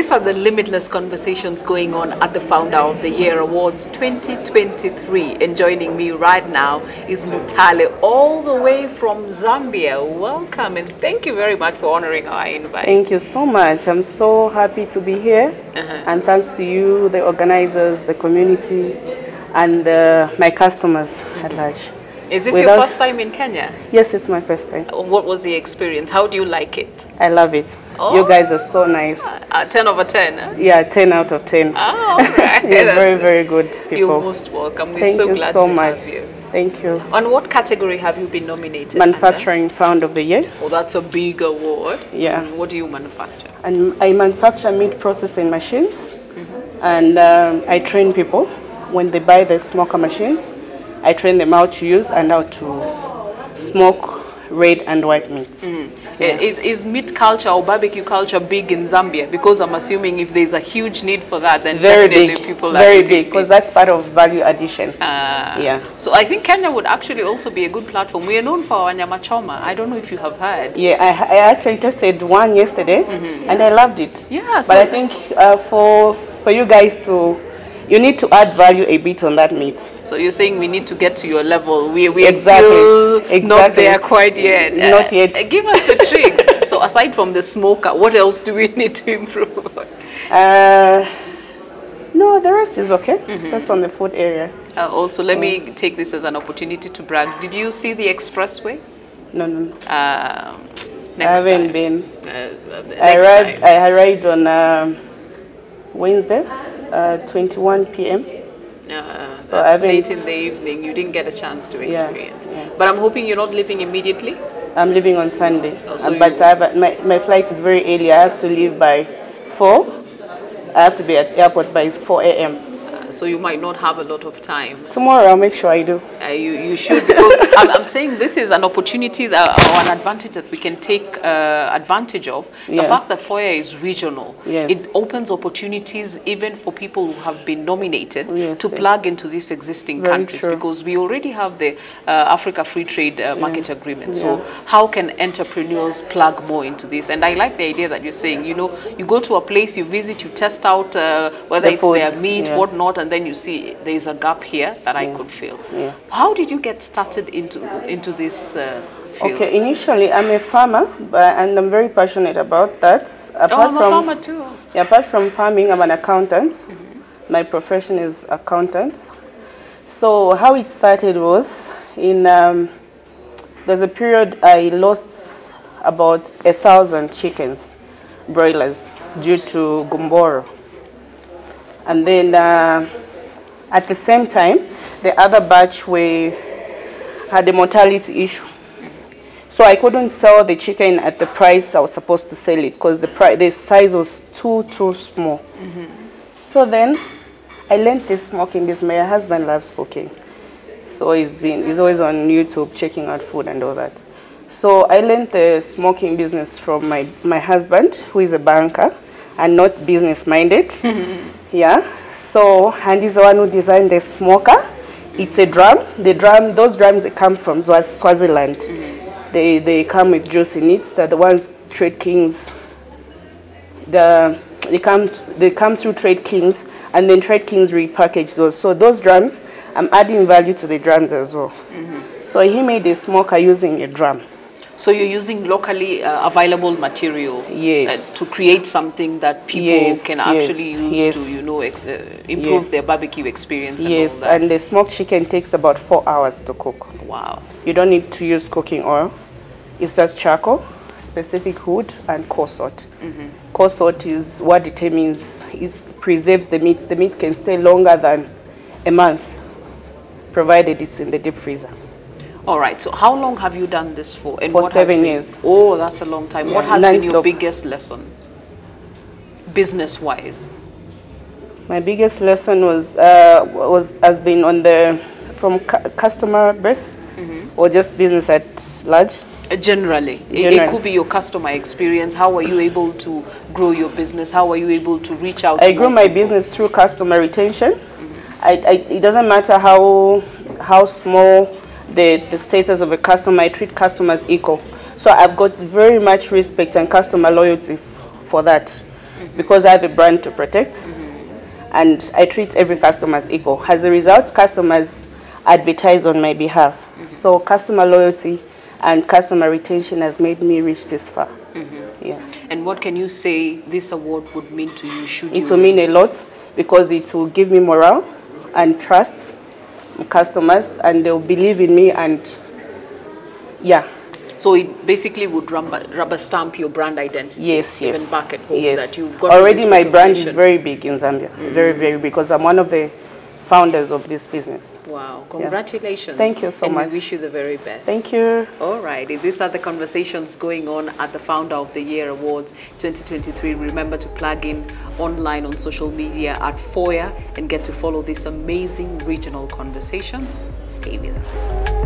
These are the limitless conversations going on at the Founder of the Year Awards 2023. And joining me right now is Mutale, all the way from Zambia. Welcome and thank you very much for honoring our invite. Thank you so much. I'm so happy to be here. And thanks to you, the organizers, the community, and uh, my customers at large. Is this your first time in Kenya? Yes, it's my first time. What was the experience? How do you like it? I love it. Oh. You guys are so nice. Uh, 10 over 10. Huh? Yeah, 10 out of 10. Oh, all right. You're That's- very, very good people. You're most welcome. We're Thank so you glad so to much. have you. Thank you. On what category have you been nominated? under? Manufacturing Found of the Year. Oh, that's a big award. Yeah. Mm, What do you manufacture? And I manufacture meat processing machines. And um, I train people when they buy the smoker machines. I train them how to use and how to smoke red and white meats. Uh, Is, is meat culture or barbecue culture big in Zambia? Because I'm assuming if there's a huge need for that, then Very definitely big, people are very big, because that's part of value addition. Uh, yeah. So I think Kenya would actually also be a good platform. We are known for our nyama choma. I don't know if you have heard. Yeah, I, I actually tested one yesterday, and I loved it. Yeah, but I think uh, for for you guys to, you need to add value a bit on that meat. So you're saying we need to get to your level. We, we are Exactly, still not there quite yet. Not yet. uh, give us the tricks. so aside from the smoker, what else do we need to improve? Uh, no, the rest is okay. It's just on the food area. Uh, also, let me take this as an opportunity to brag. Did you see the expressway? No, no, no. Um, next I haven't time. been. Uh, uh, I arrived. time. I arrived on um, Wednesday, uh, 21 p.m. Uh, So that's late in the evening. You didn't get a chance to experience. yeah. But I'm hoping you're not leaving immediately. I'm leaving on Sunday, Oh, so Uh, but I have a, my my flight is very early. I have to leave by four. I have to be at airport by 4 a.m. Uh, so you might not have a lot of time. Tomorrow, I'll make sure I do. Uh, you, you should. I'm, I'm saying this is an opportunity that, or an advantage that we can take uh, advantage of. The fact that FOYA is regional, Yes. it opens opportunities even for people who have been nominated Yes, to yes. plug into these existing Very countries true. because we already have the uh, Africa Free Trade uh, Market Agreement. So how can entrepreneurs plug more into this? And I like the idea that you're saying, you know, you go to a place, you visit, you test out uh, whether The it's food, their meat, yeah. whatnot, and then you see there's a gap here that I could fill. Yeah. How did you get started into into this uh, field? Okay, initially, I'm a farmer, but, and I'm very passionate about that. Apart Oh, I'm a from farmer too. Yeah, apart from farming, I'm an accountant. My profession is accountant. So how it started was in um, there's a period I lost about a thousand chickens, broilers, due to gumboro. And then uh, at the same time, the other batch we had a mortality issue. So I couldn't sell the chicken at the price I was supposed to sell it because the the size was too too small. So then I learned this smoking business. My husband loves cooking, so he's been he's always on YouTube checking out food and all that. So I learned the smoking business from my my husband, who is a banker and not business minded. yeah. So and he's the one who designed the smoker. It's a drum. The drum, those drums, they come from Swaz- Swaziland. Mm-hmm. They they come with juice in it. They're the ones Trade Kings. The they come they come through Trade Kings, and then Trade Kings repackage those. So those drums, I'm adding value to the drums as well. Mm-hmm. So he made a smoker using a drum. So you're using locally uh, available material Yes. uh, to create something that people Yes, can yes, actually use yes. to, you know, ex- uh, improve their barbecue experience and all Yes, and the smoked chicken takes about four hours to cook. wow. You don't need to use cooking oil. It's just charcoal, specific wood, and coarse salt. Coarse salt is what determines, it preserves the meat. The meat can stay longer than a month, provided it's in the deep freezer. All right. So how long have you done this for? And For what seven been- years. Oh, that's a long time. what Yeah, has been your biggest lesson, business-wise? My biggest lesson was, uh, was has been on the, from cu- customer base or just business at large. Uh, Generally, It- it, could be your customer experience. How are you able to grow your business? How are you able to reach out? I grew my people? business through customer retention. I, I, it doesn't matter how, how small the, the status of a customer, I treat customers equal. So I've got very much respect and customer loyalty f- for that. Mm-hmm. because I have a brand to protect mm-hmm. and I treat every customer as equal. As a result, customers advertise on my behalf. Mm-hmm. So customer loyalty and customer retention has made me reach this far. Yeah. And what can you say this award would mean to you should It will mean a lot because it will give me morale and trust customers and they'll believe in me and yeah, So it basically would rubber, rubber stamp your brand identity. yes, yes. Even back at home yes. that you've got Already my brand is very big in Zambia. Very, mm. very big because I'm one of the founders of this business. Wow, congratulations. Thank you so and much. we wish you the very best. Thank you. All righty, these are the conversations going on at the Founder of the Year Awards 2023. Remember to plug in online on social media at FOYA and get to follow these amazing regional conversations. Stay with us.